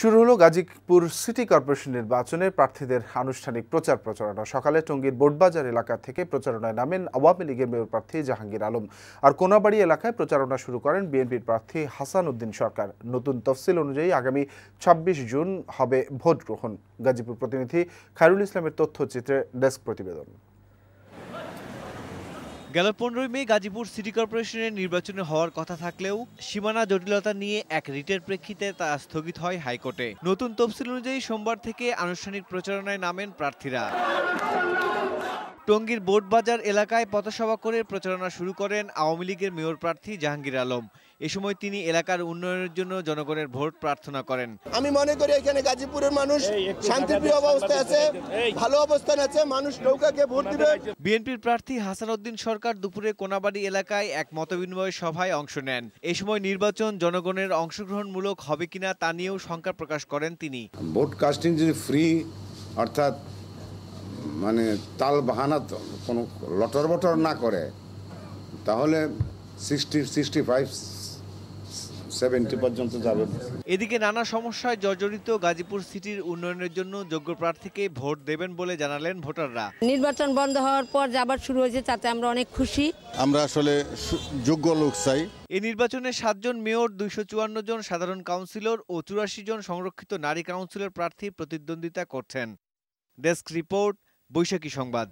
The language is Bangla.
শুরু হলো গাজীপুর সিটি কর্পোরেশন নির্বাচনে প্রার্থীদের আনুষ্ঠানিক প্রচার প্রচারণা। সকালে টঙ্গীর বোটবাজার এলাকা থেকে প্রচারণায় নামেন আওয়ামী লীগের মেয়র প্রার্থী জাহাঙ্গীর আলম। আর কোনাবাড়ি এলাকায় প্রচারণা শুরু করেন বিএনপির প্রার্থী হাসান উদ্দিন সরকার। নতুন তফসিল অনুযায়ী আগামী ছাব্বিশ জুন হবে ভোট গ্রহণ গাজীপুর প্রতিনিধি খায়রুল ইসলামের তথ্যচিত্রে ডেস্ক প্রতিবেদন। গেল পনেরোই মে গাজীপুর সিটি কর্পোরেশনের নির্বাচনে হওয়ার কথা থাকলেও সীমানা জটিলতা নিয়ে এক রিটের প্রেক্ষিতে তা স্থগিত হয় হাইকোর্টে। নতুন তফসিল অনুযায়ী সোমবার থেকে আনুষ্ঠানিক প্রচারণায় নামেন প্রার্থীরা। টঙ্গীর বোটবাজার এলাকায় পথসভা করে প্রচারণা শুরু করেন আওয়ামী লীগের মেয়র প্রার্থী জাহাঙ্গীর আলম। এ সময় তিনি এলাকার উন্নয়নের জন্য জনগণের ভোট প্রার্থনা করেন। আমি মনে করি এখানে গাজীপুরের মানুষ শান্তিপ্রিয় অবস্থায় আছে ভালো অবস্থান আছে মানুষ নৌকাকে ভোট দিবে। বিএনপির প্রার্থী হাসানউদ্দিন সরকার দুপুরে কোনাবাড়ি এলাকায় এক মতবিনিময় সভায় অংশ নেন। এ সময় নির্বাচন জনগণের অংশগ্রহণমূলক হবে কিনা তা নিয়েও শঙ্কা প্রকাশ করেন তিনি। ভোট কাস্টিং যদি ফ্রি অর্থাৎ মানে তাল বাহানা তো কোনো লটর বটর না করে। তাহলে সিক্সটি সিক্সটি ফাইভ সেভেন্টি পর্যন্ত যাবে। এদিকে নানা সমস্যায় জর্জরিত গাজীপুর সিটির উন্নয়নের জন্য যোগ্য প্রার্থীকে ভোট দেবেন বলে জানালেন ভোটাররা। নির্বাচন বন্ধ হওয়ার পর যে আবার শুরু হয়েছে তাতে আমরা অনেক খুশি। আমরা আসলে সু- যোগ্য লোক চাই। এই নির্বাচনে সাতজন মেয়র দুইশো চুয়ান্ন জন সাধারণ কাউন্সিলর ও চুরাশি জন সংরক্ষিত নারী কাউন্সিলর প্রার্থী প্রতিদ্বন্দ্বিতা করছেন। ডেস্ক রিপোর্ট বৈশাখী সংবাদ।